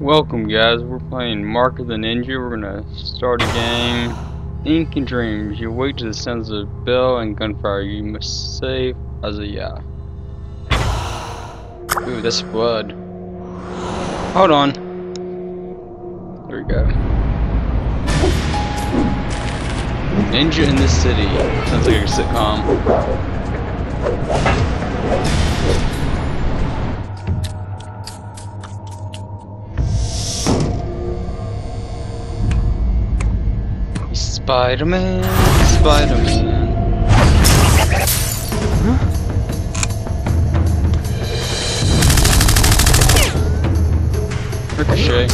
Welcome guys, we're playing Mark of the Ninja. We're gonna start a game. Ink and Dreams. You wait to the sounds of bell and gunfire. You must save Azai. Ooh, that's blood. Hold on. There we go. Ninja in the City. Sounds like a sitcom. Spider-Man, Spider-Man. Huh? Ricochet.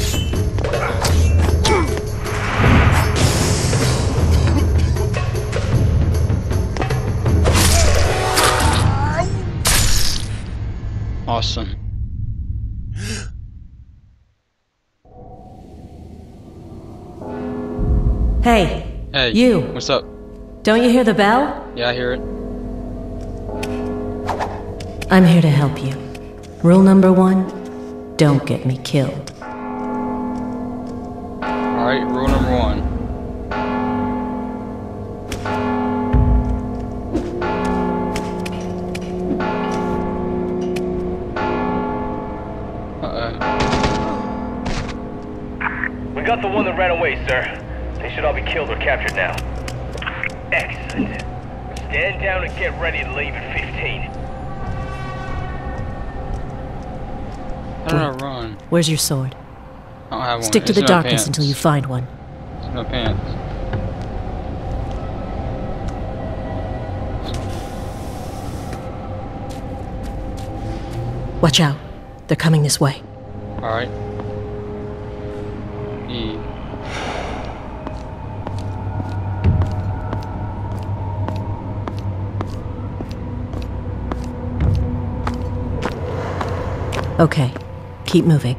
Awesome. Hey, Hey, You. What's up? don't you hear the bell? Yeah, I hear it. I'm here to help you. Rule number one don't get me killed. Where's your sword? I don't have one. Stick to It's the darkness pants. until you find one. It's my pants. Watch out. They're coming this way. Alright. E. Okay, keep moving.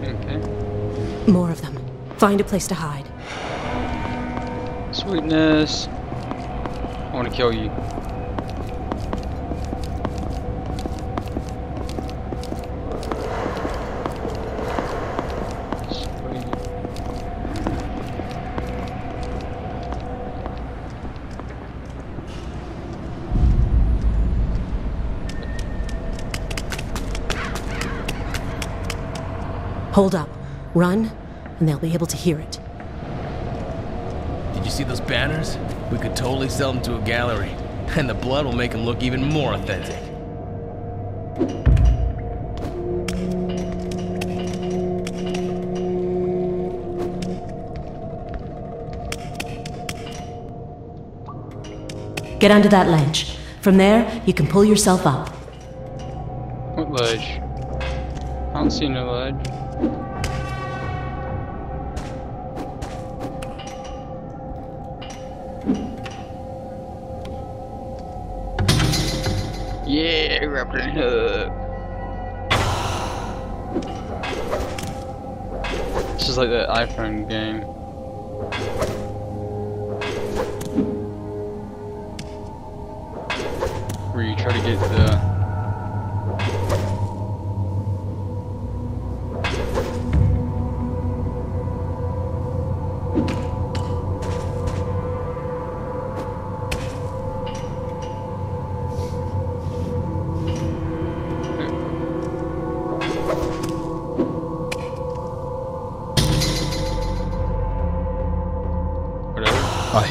Okay. More of them. Find a place to hide. Sweetness. I want to kill you. Hold up. Run, and they'll be able to hear it. Did you see those banners? We could totally sell them to a gallery. And the blood will make them look even more authentic. Get under that ledge. From there, you can pull yourself up. What ledge? I don't see no ledge. This is like that iPhone game.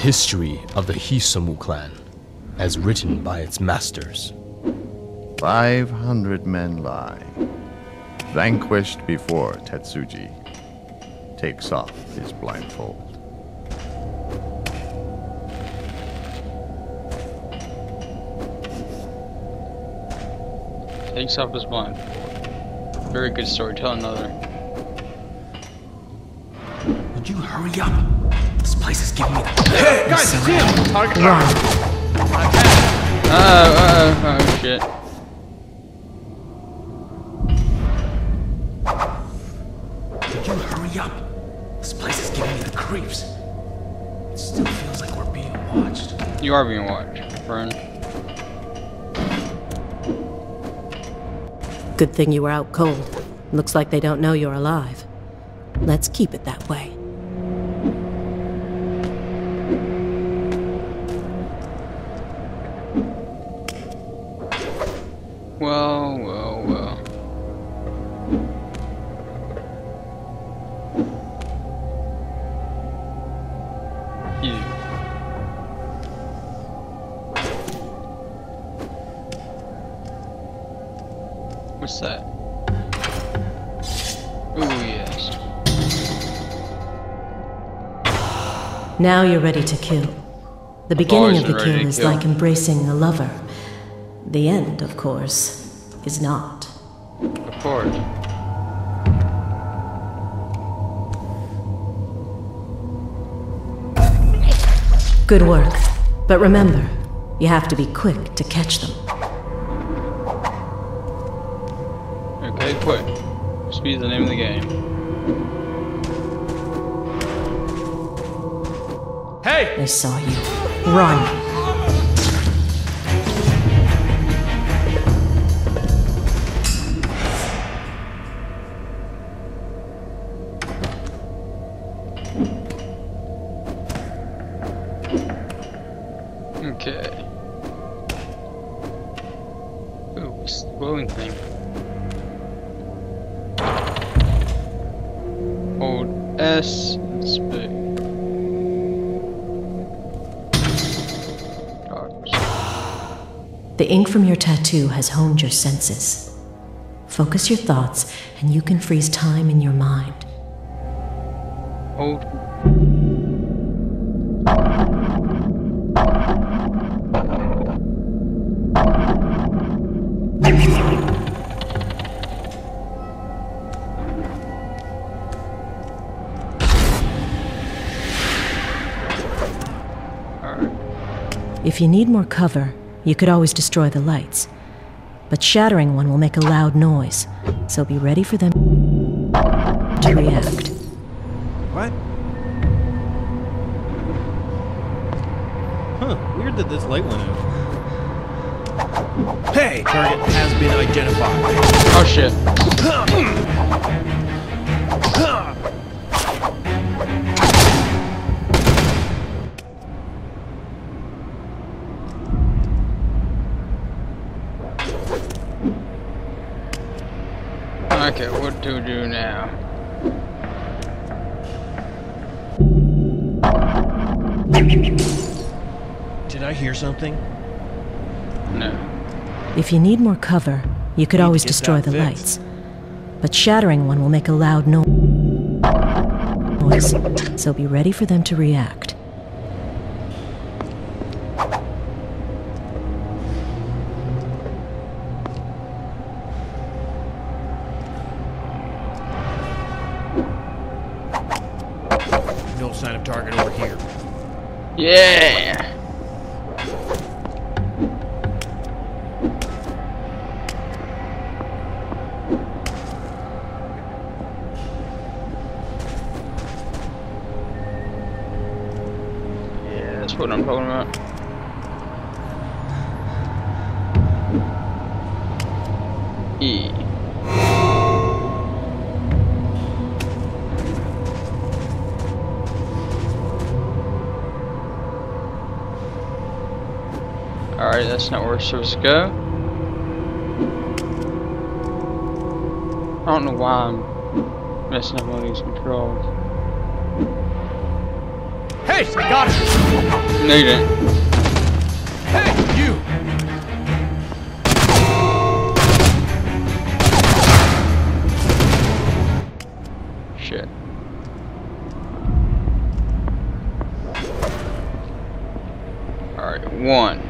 History of the Hisomu clan, as written by its masters. Five hundred men lie, vanquished before Tetsuji takes off his blindfold. Takes off his blind. Very good story. Tell another. Would you hurry up? This place is giving me the. Hey, guys, see him! Oh, oh, oh, oh shit. Would you hurry up? This place is giving me the creeps. It still feels like we're being watched. You are being watched, friend. Good thing you were out cold. Looks like they don't know you're alive. Let's keep it that way. Now you're ready to kill. The beginning of the been kill is kill. like embracing a lover. The end, of course, is not. Of course. Good work. But remember, you have to be quick to catch them. Okay, quick. Speed's the name of the game. Hey! They saw you. Run. Tattoo has honed your senses. Focus your thoughts, and you can freeze time in your mind. Hold. If you need more cover, you could always destroy the lights. But shattering one will make a loud noise, so be ready for them to react. What? Huh, weird that this light went out. Hey! Target has been identified. Oh shit. Okay, what do we do now? Did I hear something? No. If you need more cover, you could always destroy the fixed. lights. But shattering one will make a loud no- noise, so be ready for them to react. Yeah! Alright, that's not where we're supposed to go. I don't know why I'm messing up all these controls. Hey! Got it! No, you didn't. Hey! You! Shit. Alright, one.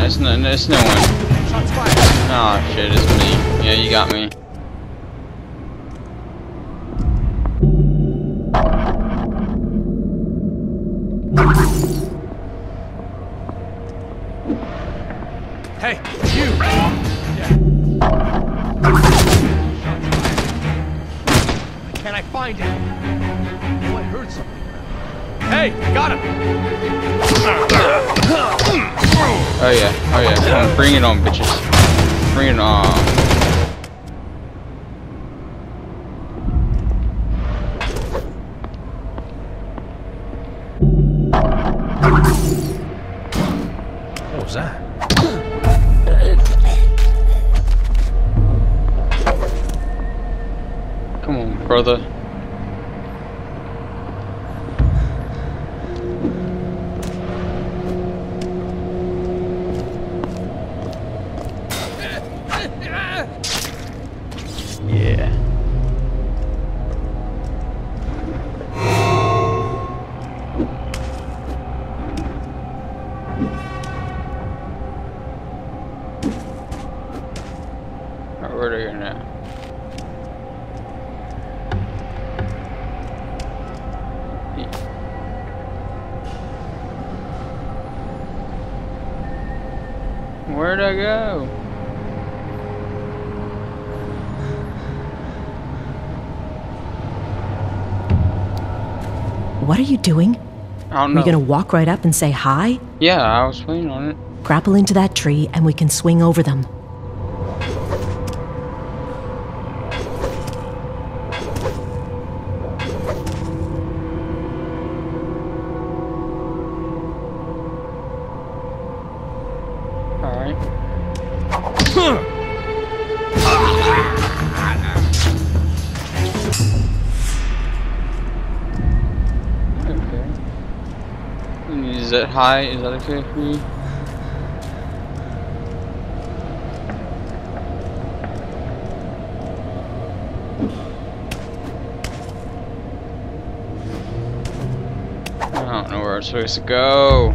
Him! No, it's not. It's no. One. Oh shit, it's me. Yeah, you got me. Yeah, oh yeah. Bring it on, bitches. Bring it on. You doing? I don't Are know. you gonna walk right up and say hi? Yeah, I was waiting on it. Grapple into that tree and we can swing over them. Is that high? Is that okay for you? I don't know where I'm supposed to go.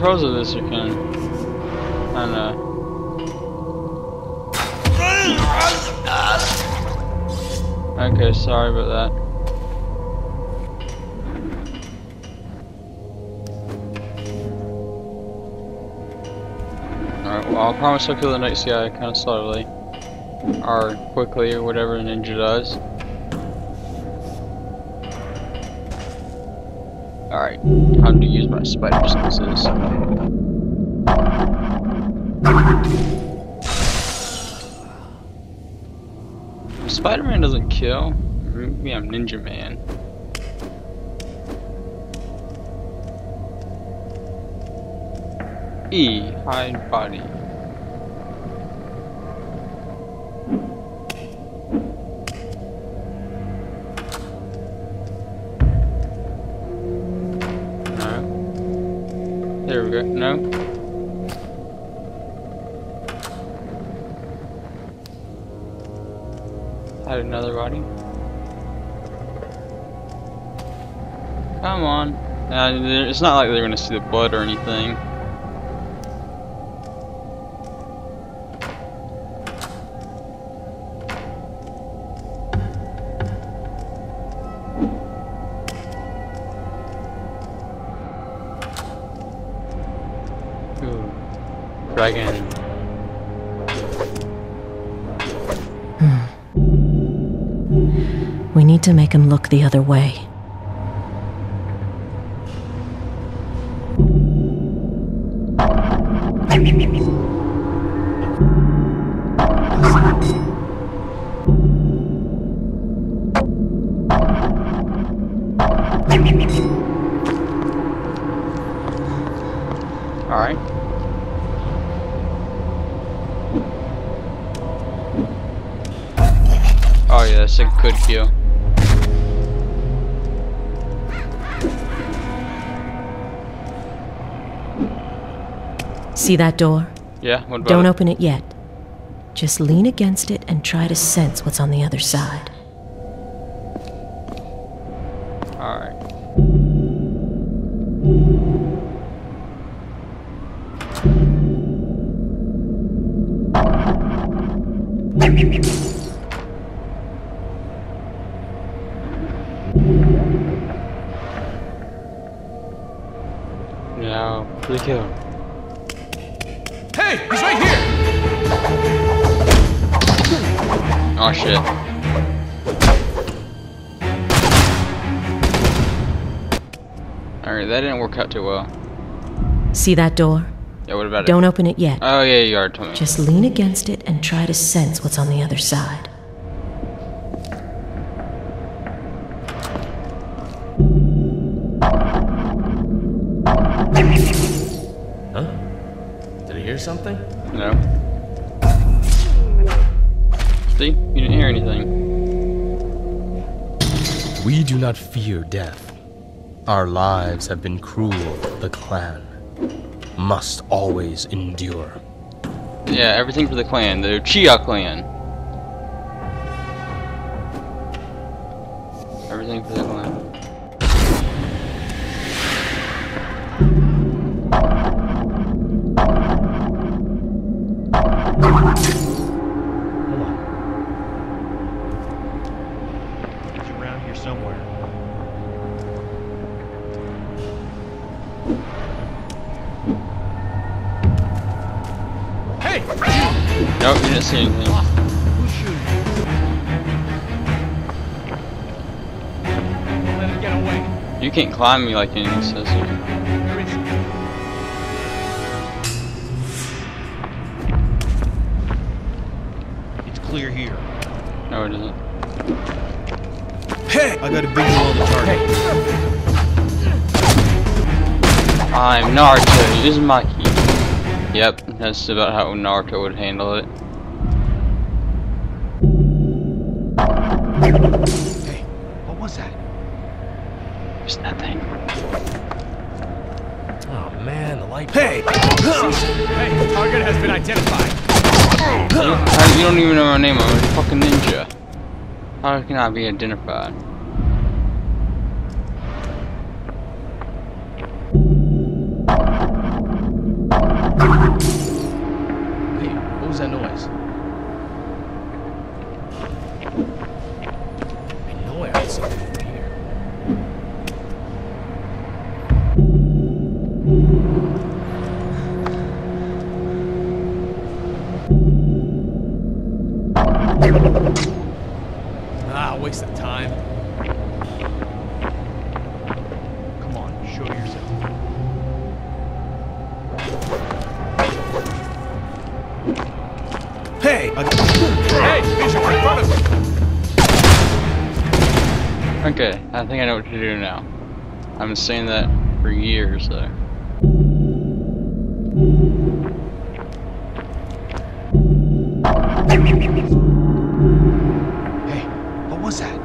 Controls of this of, kind of. Okay, sorry about that. Alright, well, I'll promise I'll kill the next guy kind of slowly. Or quickly, or whatever ninja does. Time to use my spider senses. Spider-Man doesn't kill. Maybe I'm Ninja Man. E, hide body. No. Hide another body. Come on. Uh, it's not like they're gonna see the blood or anything. Dragon. Hmm. We need to make him look the other way. See that door? Yeah, Don't it? open it yet. Just lean against it and try to sense what's on the other side. Oh shit. Alright, that didn't work out too well. See that door? Yeah, what about it? Don't open it yet. Oh yeah, you me. Just lean against it and try to sense what's on the other side. Not fear death. Our lives have been cruel. The clan must always endure. Yeah, everything for the clan, the Chia clan. Everything for the clan. Hold on. He's around here somewhere. Nope, you didn't see anything. Who's shooting? Let him get away. You can't climb me like any sissy. Where is he? It's clear here. No, it isn't. Hey! I got a visual on the target. I'm Naruto, use my key. Yep, that's about how Naruto would handle it. Hey, what was that? There's nothing. Oh man, the light. Hey! Hey, target has been identified. You, how- you don't even know my name, I'm a fucking ninja. How can I be identified? I've been saying that for years though. Hey, what was that?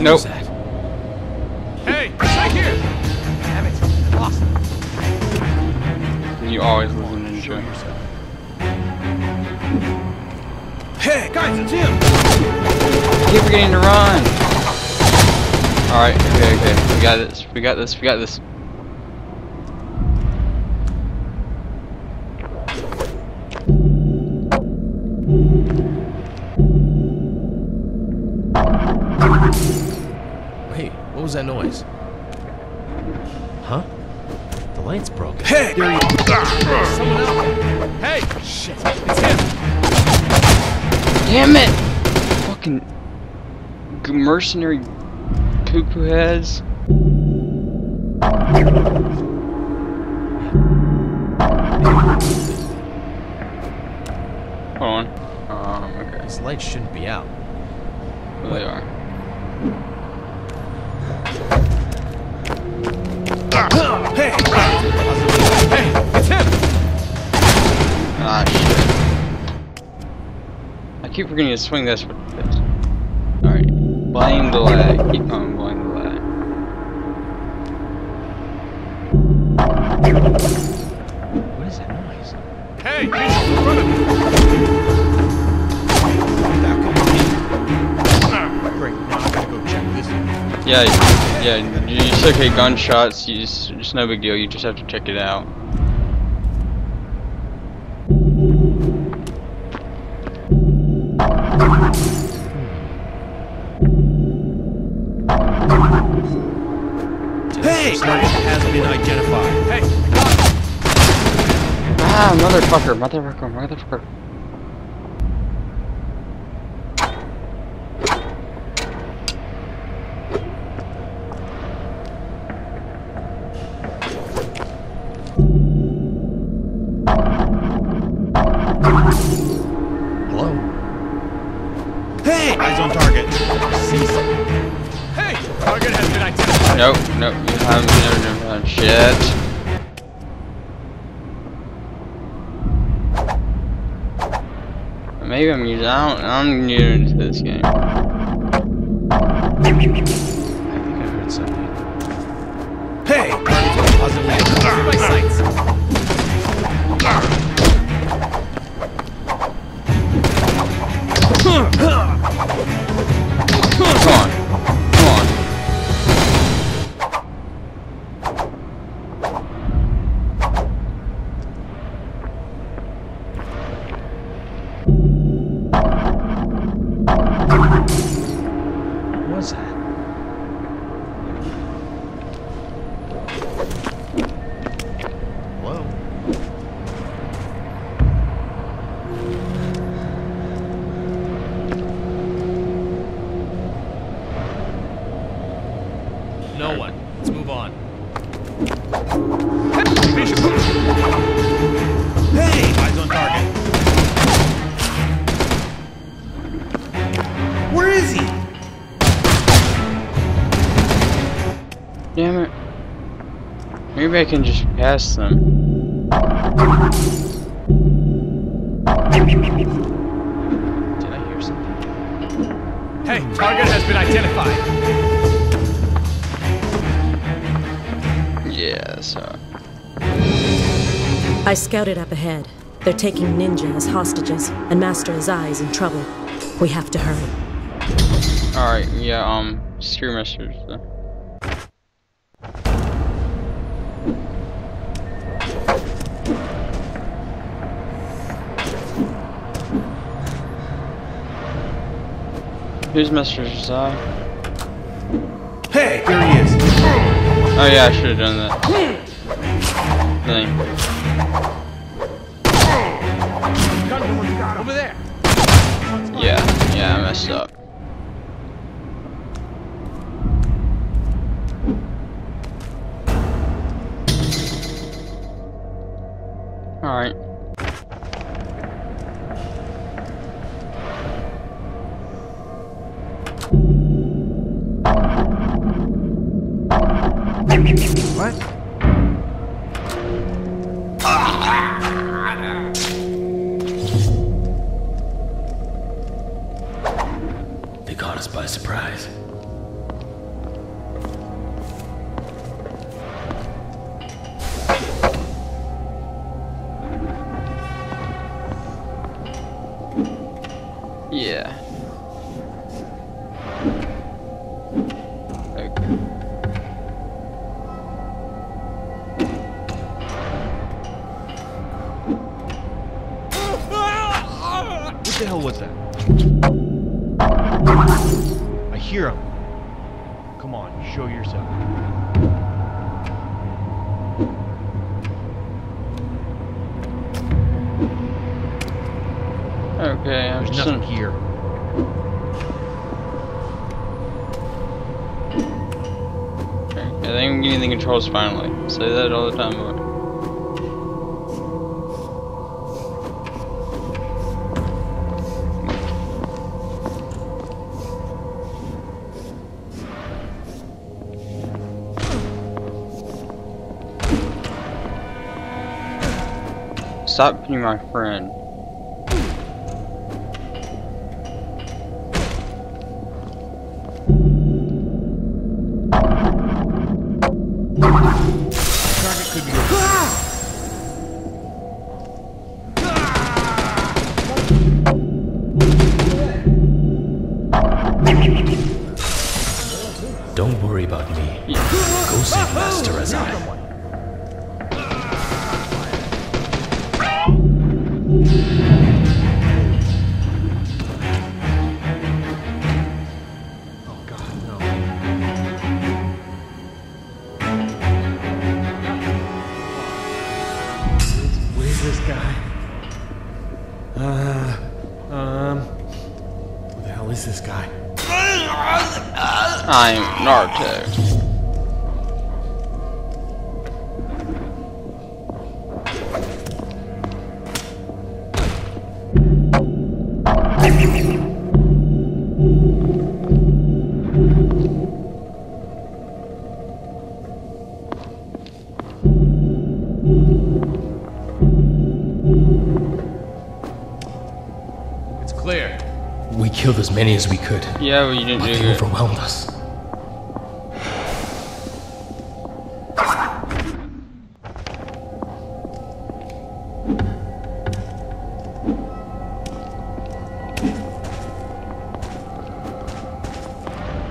Nope. We got this, we got this, we got this. Hey, what was that noise? Huh? The light's broken. Hey! There you Someone else. Hey, shit, it's him. Damn it! Fucking mercenary poo poo heads. Hold on. Um, okay. These lights shouldn't be out. Well, they are. Hey! Hey! It's him! Ah, shit. I keep forgetting to swing this. Alright. Blame the lag. Yeah, yeah, you just okay gunshots, you just, just no big deal, you just have to check it out. Hey! Target has been identified. Hey! Ah, motherfucker, motherfucker, motherfucker. I can just pass them. Did I hear something? Hey! Target has been identified. Yeah, so. I scouted up ahead. They're taking Ninja as hostages, and Master Azai is in trouble. We have to hurry. Alright, yeah, um, secure message. Uh, Mr. message is I? Hey! Here he is. Oh yeah, I should have done that. Thing. Over there. Yeah, yeah, I messed up. They caught us by surprise. finally. Say that all the time. Stop being my friend. This guy? Uh, um, who the hell is this guy? I'm Naruto. Many as we could, Yeah, but you didn't but do they good. overwhelmed us.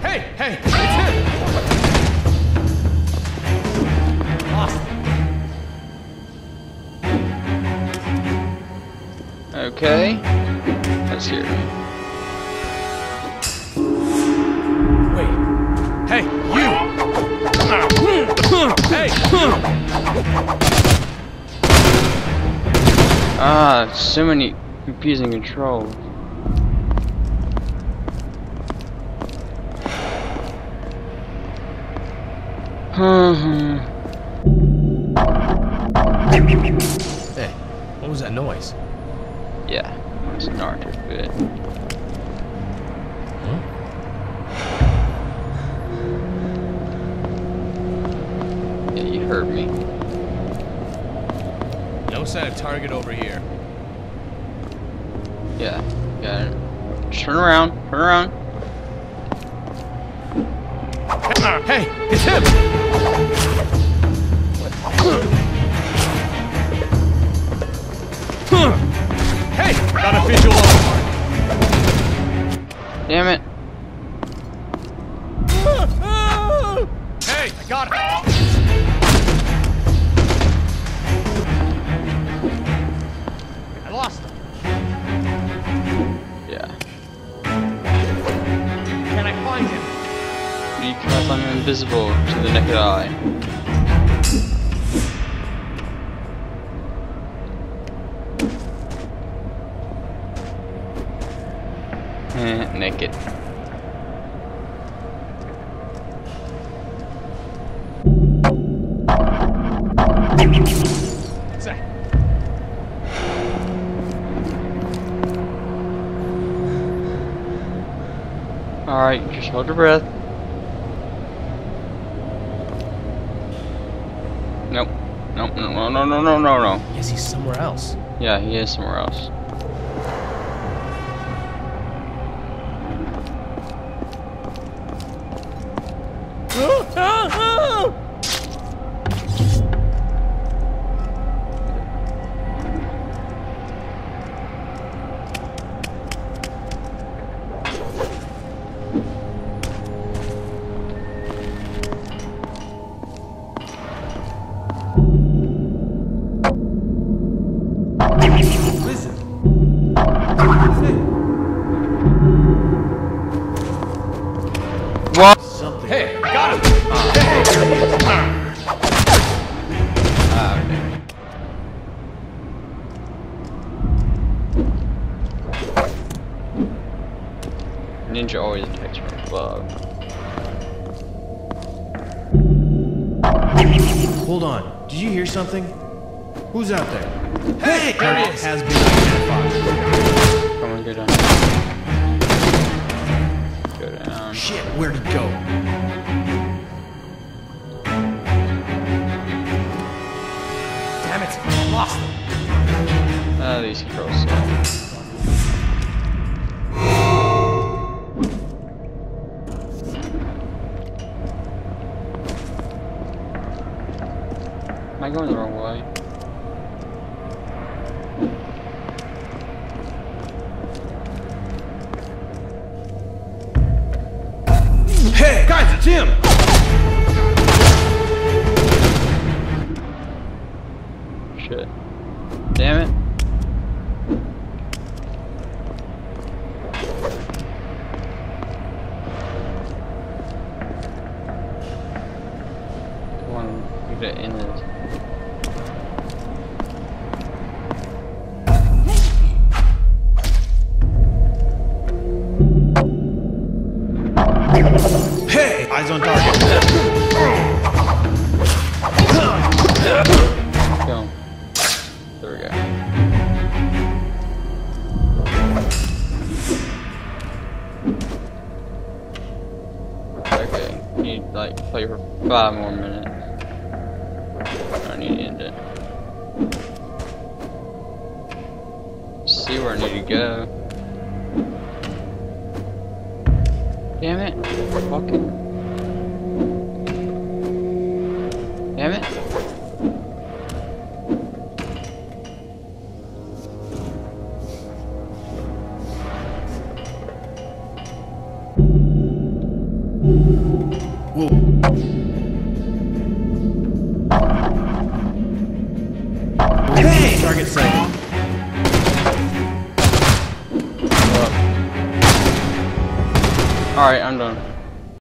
Hey, hey, it's him! Okay. Let's hear it. Hey, you! hey! Ah, so many confusing controls. Hmm. Hey, what was that noise? yeah, it's Naruto bit. Yeah, heard me. No sign of target over here. Yeah, got it. Turn around, turn around. Hey, it's him! Hey, got a visual on Damn it. Yeah, he is somewhere else. Shit, where'd he go? Damn it, lost them. Ah, uh, these controls. Hey! Eyes on target. Go. There we go. Okay, need like play for five more minutes. I need to end it. See where I need to go. Damn it! Fucking.